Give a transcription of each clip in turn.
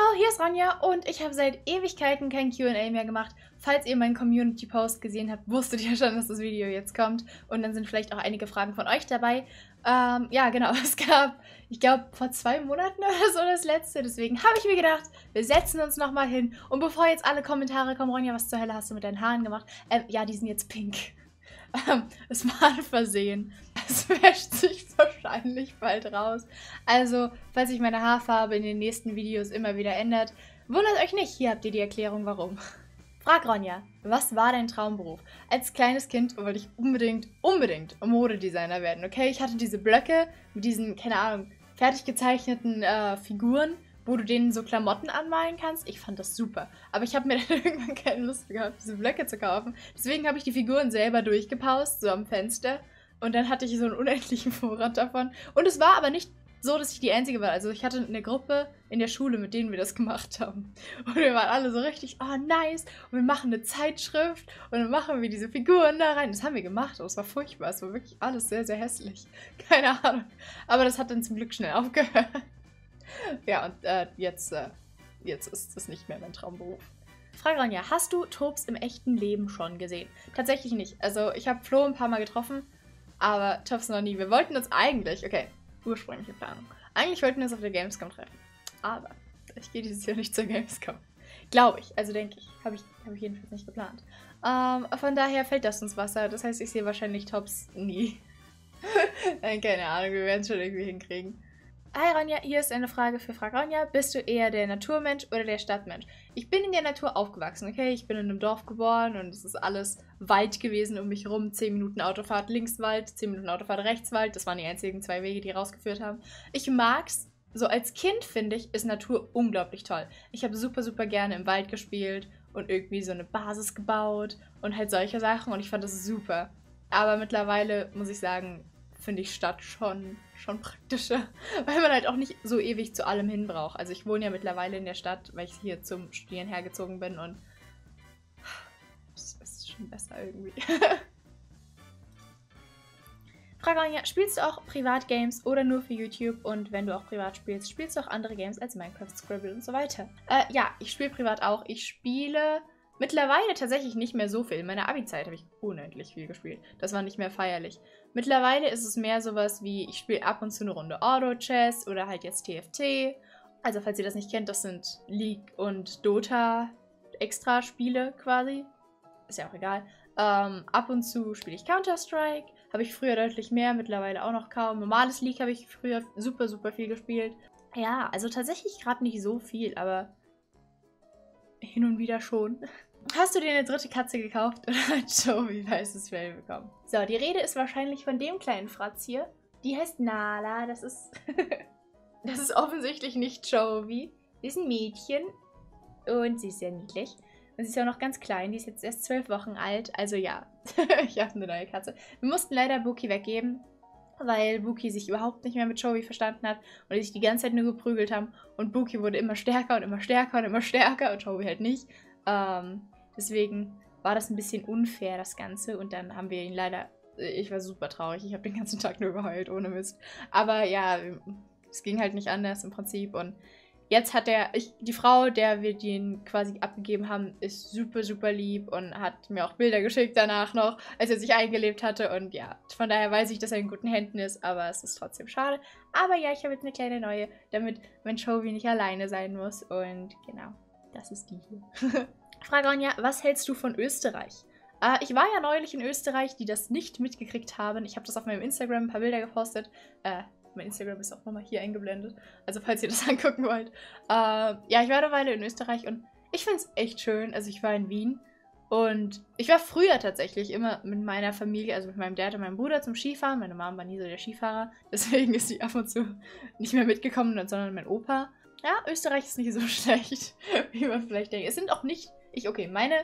Ciao, hier ist Ronja und ich habe seit Ewigkeiten kein Q&A mehr gemacht. Falls ihr meinen Community-Post gesehen habt, wusstet ihr schon, dass das Video jetzt kommt. Und dann sind vielleicht auch einige Fragen von euch dabei. Ähm, ja, genau, es gab, ich glaube, vor zwei Monaten oder so das letzte. Deswegen habe ich mir gedacht, wir setzen uns nochmal hin. Und bevor jetzt alle Kommentare kommen, Ronja, was zur Hölle hast du mit deinen Haaren gemacht? Ähm, ja, die sind jetzt pink. Ähm, es war ein Versehen. Es wäscht sich wahrscheinlich bald raus. Also, falls sich meine Haarfarbe in den nächsten Videos immer wieder ändert, wundert euch nicht. Hier habt ihr die Erklärung, warum. Frag Ronja, was war dein Traumberuf? Als kleines Kind wollte ich unbedingt, unbedingt Modedesigner werden, okay? Ich hatte diese Blöcke mit diesen, keine Ahnung, fertig gezeichneten äh, Figuren wo du denen so Klamotten anmalen kannst. Ich fand das super. Aber ich habe mir dann irgendwann keine Lust gehabt, diese Blöcke zu kaufen. Deswegen habe ich die Figuren selber durchgepaust, so am Fenster. Und dann hatte ich so einen unendlichen Vorrat davon. Und es war aber nicht so, dass ich die Einzige war. Also ich hatte eine Gruppe in der Schule, mit denen wir das gemacht haben. Und wir waren alle so richtig, oh nice. Und wir machen eine Zeitschrift und dann machen wir diese Figuren da rein. Das haben wir gemacht, aber es war furchtbar. Es war wirklich alles sehr, sehr hässlich. Keine Ahnung. Aber das hat dann zum Glück schnell aufgehört. ja, und äh, jetzt, äh, jetzt ist das nicht mehr mein Traumberuf. Frage Ronja, hast du Tops im echten Leben schon gesehen? Tatsächlich nicht. Also ich habe Flo ein paar Mal getroffen, aber Tops noch nie. Wir wollten uns eigentlich, okay, ursprüngliche Planung. Eigentlich wollten wir uns auf der Gamescom treffen. Aber ich gehe dieses Jahr nicht zur Gamescom. Glaube ich, also denke ich. Habe ich, hab ich jedenfalls nicht geplant. Ähm, von daher fällt das ins Wasser. Das heißt, ich sehe wahrscheinlich Tops nie. Keine Ahnung, wir werden es schon irgendwie hinkriegen. Hi Ronja, hier ist eine Frage für Frau Ronja. Bist du eher der Naturmensch oder der Stadtmensch? Ich bin in der Natur aufgewachsen, okay? Ich bin in einem Dorf geboren und es ist alles Wald gewesen um mich herum. 10 Minuten Autofahrt links Wald, 10 Minuten Autofahrt rechts Wald. Das waren die einzigen zwei Wege, die rausgeführt haben. Ich mag's. So als Kind finde ich, ist Natur unglaublich toll. Ich habe super, super gerne im Wald gespielt und irgendwie so eine Basis gebaut und halt solche Sachen und ich fand das super. Aber mittlerweile muss ich sagen, finde ich Stadt schon, schon praktischer, weil man halt auch nicht so ewig zu allem hin braucht. Also ich wohne ja mittlerweile in der Stadt, weil ich hier zum Studieren hergezogen bin und das ist schon besser irgendwie. Frage Anja, spielst du auch Privatgames oder nur für YouTube? Und wenn du auch privat spielst, spielst du auch andere Games als Minecraft, Scribble und so weiter? Äh, ja, ich spiele privat auch. Ich spiele Mittlerweile tatsächlich nicht mehr so viel. In meiner Abi-Zeit habe ich unendlich viel gespielt. Das war nicht mehr feierlich. Mittlerweile ist es mehr sowas wie, ich spiele ab und zu eine Runde Auto-Chess oder halt jetzt TFT. Also falls ihr das nicht kennt, das sind League und Dota Extra-Spiele quasi. Ist ja auch egal. Ähm, ab und zu spiele ich Counter-Strike. Habe ich früher deutlich mehr, mittlerweile auch noch kaum. Normales League habe ich früher super, super viel gespielt. Ja, also tatsächlich gerade nicht so viel, aber hin und wieder schon. Hast du dir eine dritte Katze gekauft oder hat Joey weißes Fell bekommen? So, die Rede ist wahrscheinlich von dem kleinen Fratz hier. Die heißt Nala. Das ist. das ist offensichtlich nicht Joey. Sie ist ein Mädchen. Und sie ist sehr niedlich. Und sie ist auch noch ganz klein. Die ist jetzt erst zwölf Wochen alt. Also ja, ich habe eine neue Katze. Wir mussten leider Buki weggeben weil Buki sich überhaupt nicht mehr mit Joey verstanden hat und die sich die ganze Zeit nur geprügelt haben. Und Buki wurde immer stärker und immer stärker und immer stärker und Joey halt nicht. Ähm, deswegen war das ein bisschen unfair, das Ganze. Und dann haben wir ihn leider. Ich war super traurig. Ich habe den ganzen Tag nur geheult, ohne Mist. Aber ja, es ging halt nicht anders im Prinzip. Und Jetzt hat er, ich, die Frau, der wir den quasi abgegeben haben, ist super, super lieb und hat mir auch Bilder geschickt danach noch, als er sich eingelebt hatte. Und ja, von daher weiß ich, dass er in guten Händen ist, aber es ist trotzdem schade. Aber ja, ich habe jetzt eine kleine neue, damit mein Chovy nicht alleine sein muss. Und genau, das ist die hier. Frage Ronja, was hältst du von Österreich? Äh, ich war ja neulich in Österreich, die das nicht mitgekriegt haben. Ich habe das auf meinem Instagram ein paar Bilder gepostet. Äh, mein Instagram ist auch nochmal hier eingeblendet. Also falls ihr das angucken wollt. Äh, ja, ich war eine Weile in Österreich und ich finde es echt schön. Also ich war in Wien und ich war früher tatsächlich immer mit meiner Familie, also mit meinem Dad und meinem Bruder zum Skifahren. Meine Mom war nie so der Skifahrer. Deswegen ist sie ab und zu nicht mehr mitgekommen, sondern mein Opa. Ja, Österreich ist nicht so schlecht, wie man vielleicht denkt. Es sind auch nicht, ich, okay, meine,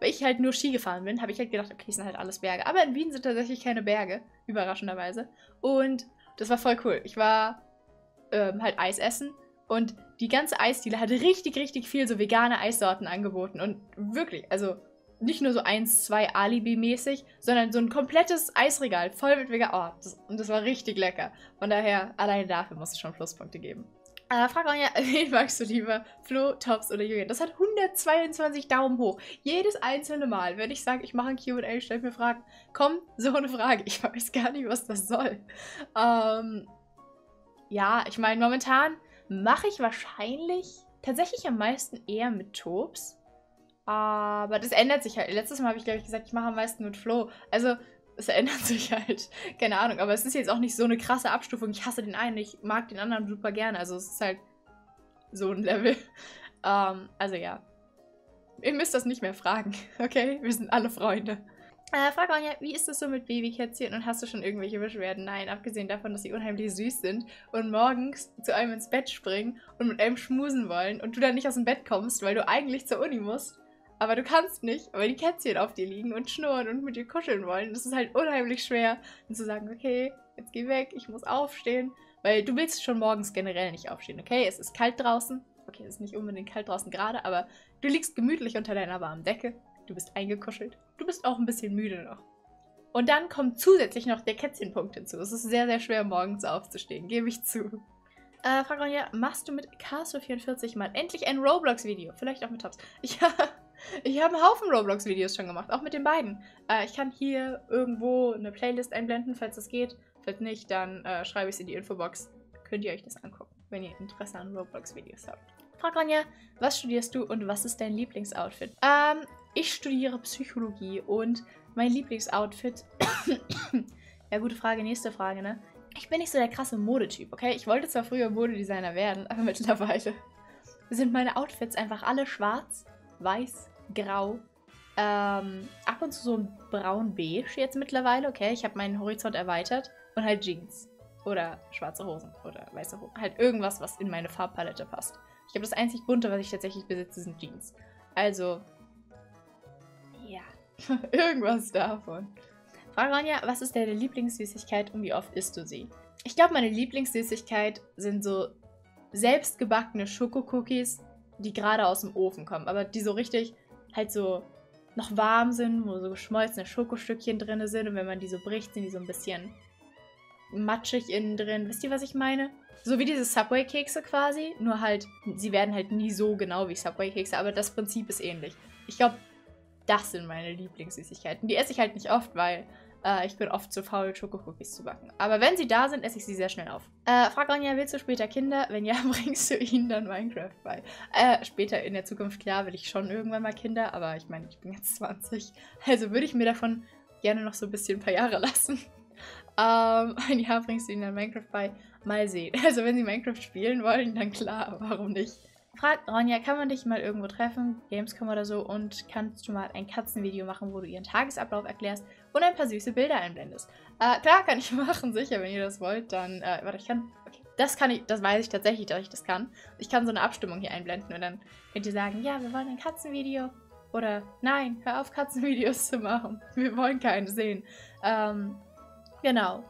weil ich halt nur Ski gefahren bin, habe ich halt gedacht, okay, es sind halt alles Berge. Aber in Wien sind tatsächlich keine Berge, überraschenderweise. Und das war voll cool. Ich war ähm, halt Eis essen und die ganze Eisdiele hatte richtig, richtig viel so vegane Eissorten angeboten. Und wirklich, also nicht nur so eins, zwei Alibi-mäßig, sondern so ein komplettes Eisregal voll mit vegan. Oh, das, und das war richtig lecker. Von daher, alleine dafür muss es schon Pluspunkte geben. Äh, frag auch ja, wen magst du lieber? Flo, Tops oder Julian? Das hat 122 Daumen hoch. Jedes einzelne Mal, wenn ich sage, ich mache ein QA, stell mir Fragen, kommt so eine Frage. Ich weiß gar nicht, was das soll. Ähm, ja, ich meine, momentan mache ich wahrscheinlich tatsächlich am meisten eher mit Tops. Aber das ändert sich halt. Letztes Mal habe ich, glaube ich, gesagt, ich mache am meisten mit Flo. Also, es ändert sich halt. Keine Ahnung. Aber es ist jetzt auch nicht so eine krasse Abstufung. Ich hasse den einen, ich mag den anderen super gerne. Also, es ist halt so ein Level. Ähm, also, ja. Ihr müsst das nicht mehr fragen, okay? Wir sind alle Freunde. Äh, frag Ronja, wie ist es so mit Babykätzchen und hast du schon irgendwelche Beschwerden? Nein, abgesehen davon, dass sie unheimlich süß sind und morgens zu einem ins Bett springen und mit einem schmusen wollen und du dann nicht aus dem Bett kommst, weil du eigentlich zur Uni musst. Aber du kannst nicht, weil die Kätzchen auf dir liegen und schnurren und mit dir kuscheln wollen. Das ist halt unheimlich schwer, und zu sagen, okay, jetzt geh weg, ich muss aufstehen. Weil du willst schon morgens generell nicht aufstehen, okay? Es ist kalt draußen. Okay, es ist nicht unbedingt kalt draußen gerade, aber du liegst gemütlich unter deiner warmen Decke. Du bist eingekuschelt. Du bist auch ein bisschen müde noch. Und dann kommt zusätzlich noch der Kätzchenpunkt hinzu. Es ist sehr, sehr schwer, morgens aufzustehen, gebe ich zu. Äh, frag Ronja, machst du mit Castle44 mal endlich ein Roblox-Video? Vielleicht auch mit Tops. Ich, ich habe einen Haufen Roblox-Videos schon gemacht, auch mit den beiden. Äh, ich kann hier irgendwo eine Playlist einblenden, falls das geht. Falls nicht, dann äh, schreibe ich es in die Infobox. Könnt ihr euch das angucken, wenn ihr Interesse an Roblox-Videos habt. Frag Ronja, was studierst du und was ist dein Lieblingsoutfit? Ähm, ich studiere Psychologie und mein Lieblingsoutfit. ja, gute Frage, nächste Frage, ne? Ich bin nicht so der krasse Modetyp, okay? Ich wollte zwar früher Modedesigner werden, aber mittlerweile sind meine Outfits einfach alle schwarz, weiß, grau. Ähm, ab und zu so ein braun-beige jetzt mittlerweile, okay? Ich habe meinen Horizont erweitert. Und halt Jeans. Oder schwarze Hosen. Oder weiße Hosen. Halt irgendwas, was in meine Farbpalette passt. Ich glaube, das einzig bunte, was ich tatsächlich besitze, sind Jeans. Also, ja, irgendwas davon. Frage Ronja, was ist deine Lieblingssüßigkeit und wie oft isst du sie? Ich glaube, meine Lieblingssüßigkeit sind so selbstgebackene Schokokookies, die gerade aus dem Ofen kommen, aber die so richtig halt so noch warm sind, wo so geschmolzene Schokostückchen drin sind und wenn man die so bricht, sind die so ein bisschen matschig innen drin. Wisst ihr, was ich meine? So wie diese Subway-Kekse quasi, nur halt, sie werden halt nie so genau wie Subway-Kekse, aber das Prinzip ist ähnlich. Ich glaube, das sind meine Lieblingssüßigkeiten. Die esse ich halt nicht oft, weil äh, ich bin oft zu faul, Schokokookies zu backen. Aber wenn sie da sind, esse ich sie sehr schnell auf. Äh, frag Ronja, willst du später Kinder? Wenn ja, bringst du ihnen dann Minecraft bei? Äh, später in der Zukunft, klar, will ich schon irgendwann mal Kinder, aber ich meine, ich bin jetzt 20. Also würde ich mir davon gerne noch so ein bisschen ein paar Jahre lassen. Ähm, ein Jahr bringst du ihnen dann Minecraft bei. Mal sehen. Also wenn sie Minecraft spielen wollen, dann klar, warum nicht? Fragt Ronja, kann man dich mal irgendwo treffen, Gamescom oder so, und kannst du mal ein Katzenvideo machen, wo du ihren Tagesablauf erklärst und ein paar süße Bilder einblendest? Äh, klar, kann ich machen, sicher, wenn ihr das wollt, dann, äh, warte, ich kann, okay. Das kann ich, das weiß ich tatsächlich, dass ich das kann. Ich kann so eine Abstimmung hier einblenden und dann könnt ihr sagen, ja, wir wollen ein Katzenvideo. Oder nein, hör auf, Katzenvideos zu machen. Wir wollen keine sehen. Ähm, genau.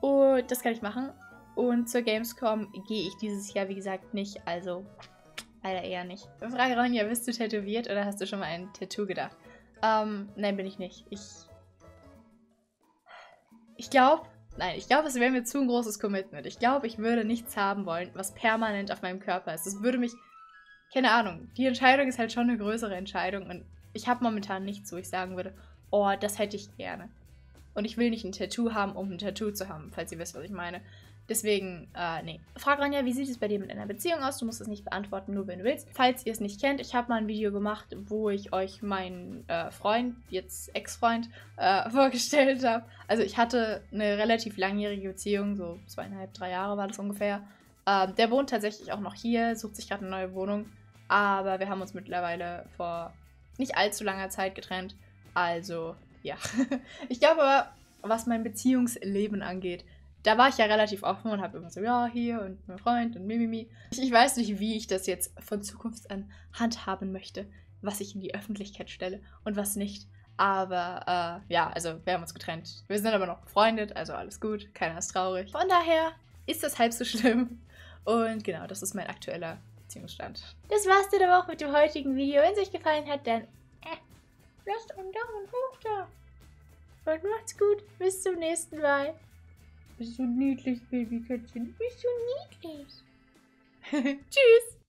Und das kann ich machen. Und zur Gamescom gehe ich dieses Jahr, wie gesagt, nicht. Also Leider eher nicht. Frage Ronja, bist du tätowiert oder hast du schon mal ein Tattoo gedacht? Ähm, nein, bin ich nicht. Ich. Ich glaube. Nein, ich glaube, es wäre mir zu ein großes Commitment. Ich glaube, ich würde nichts haben wollen, was permanent auf meinem Körper ist. Das würde mich. Keine Ahnung. Die Entscheidung ist halt schon eine größere Entscheidung und ich habe momentan nichts, wo ich sagen würde, oh, das hätte ich gerne. Und ich will nicht ein Tattoo haben, um ein Tattoo zu haben, falls ihr wisst, was ich meine. Deswegen, äh, nee. Frag Ronja, wie sieht es bei dir mit einer Beziehung aus? Du musst es nicht beantworten, nur wenn du willst. Falls ihr es nicht kennt, ich habe mal ein Video gemacht, wo ich euch meinen äh, Freund, jetzt Ex-Freund, äh, vorgestellt habe. Also ich hatte eine relativ langjährige Beziehung, so zweieinhalb, drei Jahre war das ungefähr. Ähm, der wohnt tatsächlich auch noch hier, sucht sich gerade eine neue Wohnung. Aber wir haben uns mittlerweile vor nicht allzu langer Zeit getrennt. Also, ja. ich glaube aber, was mein Beziehungsleben angeht, da war ich ja relativ offen und habe immer so, ja, hier und mein Freund und mimimi. Ich weiß nicht, wie ich das jetzt von Zukunft an handhaben möchte, was ich in die Öffentlichkeit stelle und was nicht. Aber äh, ja, also wir haben uns getrennt. Wir sind aber noch befreundet, also alles gut, keiner ist traurig. Von daher ist das halb so schlimm. Und genau, das ist mein aktueller Beziehungsstand. Das war's dann aber auch mit dem heutigen Video. Wenn es euch gefallen hat, dann äh, lasst einen Daumen hoch da. Und macht's gut. Bis zum nächsten Mal. Bist du niedlich, Babykätzchen. Bist du niedlich. Tschüss!